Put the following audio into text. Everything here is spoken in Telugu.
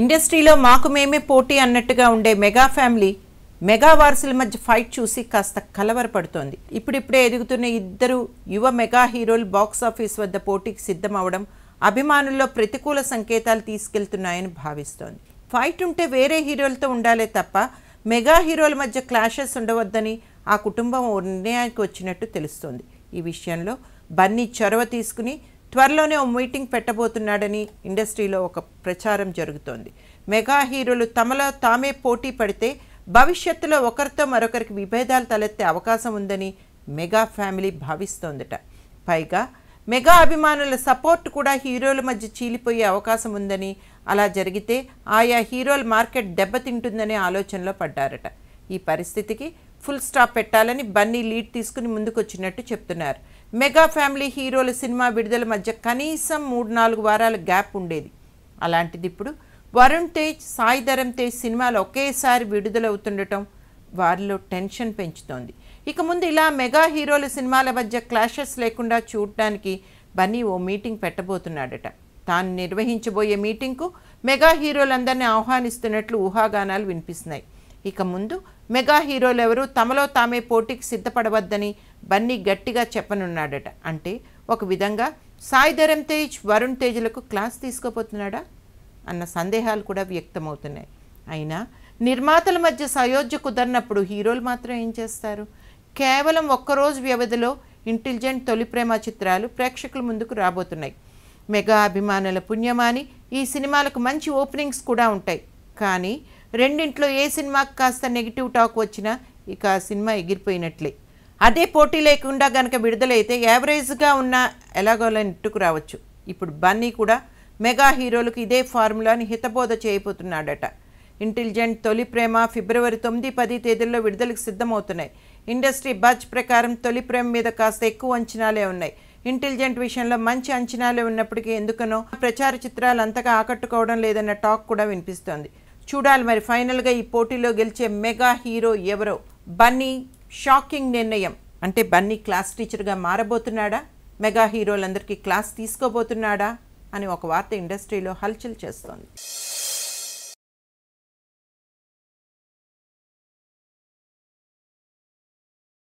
ఇండస్ట్రీలో మాకు మేమే పోటీ అన్నట్టుగా ఉండే మెగా ఫ్యామిలీ మెగా వారసుల మధ్య ఫైట్ చూసి కాస్త కలవరపడుతోంది. ఇప్పుడిప్పుడే ఎదుగుతున్న ఇద్దరు యువ మెగా హీరోలు బాక్స్ ఆఫీస్ వద్ద పోటీకి సిద్ధం అవడం అభిమానుల్లో ప్రతికూల సంకేతాలు తీసుకెళ్తున్నాయని భావిస్తోంది. ఫైట్ ఉంటే వేరే హీరోలతో ఉండాలే తప్ప మెగా హీరోల మధ్య క్లాషెస్ ఉండవద్దని ఆ కుటుంబం నిర్ణయానికి వచ్చినట్టు తెలుస్తోంది. ఈ విషయంలో బన్నీ చొరవ తీసుకుని త్వరలోనే ఓ మీటింగ్ పెట్టబోతున్నాడని ఇండస్ట్రీలో ఒక ప్రచారం జరుగుతోంది. మెగా హీరోలు తమలో తామే పోటీ పడితే భవిష్యత్తులో ఒకరితో మరొకరికి విభేదాలు తలెత్తే అవకాశం ఉందని మెగా ఫ్యామిలీ భావిస్తోందట. పైగా మెగా అభిమానుల సపోర్ట్ కూడా హీరోల మధ్య చీలిపోయే అవకాశం ఉందని అలా జరిగితే ఆయా హీరోల మార్కెట్ దెబ్బతింటుందనే ఆలోచనలో పడ్డారట. ఈ పరిస్థితికి ఫుల్ స్టాప్ పెట్టాలని బన్నీ లీడ్ తీసుకుని ముందుకొచ్చినట్టు చెప్తున్నారు. మెగా ఫ్యామిలీ హీరోల సినిమా విడుదల మధ్య కనీసం మూడు నాలుగు వారాల గ్యాప్ ఉండేది. అలాంటిది ఇప్పుడు వరుణ్ తేజ్ సాయి ధరమ్ తేజ్ సినిమాలు ఒకేసారి విడుదలవుతుండటం వారిలో టెన్షన్ పెంచుతోంది. ఇక ముందు ఇలా మెగా హీరోల సినిమాల మధ్య క్లాషెస్ లేకుండా చూడటానికి బన్నీ ఓ మీటింగ్ పెట్టబోతున్నాడట. తాను నిర్వహించబోయే మీటింగ్కు మెగా హీరోలందరినీ ఆహ్వానిస్తున్నట్లు ఊహాగానాలు వినిపిస్తున్నాయి. ఇక ముందు మెగా హీరోలు ఎవరు తమలో తామే పోటీకి సిద్ధపడవద్దని బన్నీ గట్టిగా చెప్పనున్నాడట. అంటే ఒక విధంగా సాయి ధరమ్ తేజ్ వరుణ్ తేజ్లకు క్లాస్ తీసుకోపోతున్నాడా అన్న సందేహాలు కూడా వ్యక్తమవుతున్నాయి. అయినా నిర్మాతల మధ్య సయోధ్య కుదరినప్పుడు హీరోలు మాత్రం ఏం చేస్తారు? కేవలం ఒక్కరోజు వ్యవధిలో ఇంటెలిజెంట్ తొలి ప్రేమ చిత్రాలు ప్రేక్షకుల ముందుకు రాబోతున్నాయి. మెగా అభిమానుల పుణ్యమాని ఈ సినిమాలకు మంచి ఓపెనింగ్స్ కూడా ఉంటాయి. కానీ రెండింట్లో ఏ సినిమాకి కాస్త నెగిటివ్ టాక్ వచ్చినా ఇక ఆ సినిమా ఎగిరిపోయినట్లే. అదే పోటీ లేకుండా గనక విడుదలైతే యావరేజ్గా ఉన్న ఎలాగోలా నెట్టుకు రావచ్చు. ఇప్పుడు బన్నీ కూడా మెగా హీరోలకు ఇదే ఫార్ములాని హితబోధ చేయబోతున్నాడట. ఇంటెలిజెంట్ తొలి ప్రేమ ఫిబ్రవరి తొమ్మిది పది తేదీల్లో విడుదలకు సిద్ధమవుతున్నాయి. ఇండస్ట్రీ బజ్ ప్రకారం తొలి ప్రేమ మీద కాస్త ఎక్కువ అంచనాలే ఉన్నాయి. ఇంటెలిజెంట్ విషయంలో మంచి అంచనాలే ఉన్నప్పటికీ ఎందుకనో ప్రచార చిత్రాలు అంతగా ఆకట్టుకోవడం లేదన్న టాక్ కూడా వినిపిస్తోంది. చూడాలి మరి. ఫైనల్గా ఈ పోటీలో గెలిచే మెగా హీరో ఎవరో? బన్నీ షాకింగ్ నిర్ణయం. అంటే బన్నీ క్లాస్ టీచర్గా మారబోతున్నాడా? Mega హీరోలందరికీ class తీసుకోబోతున్నాడా? అని ఒక వార్త ఇండస్ట్రీలో హల్చల్ చేస్తోంది.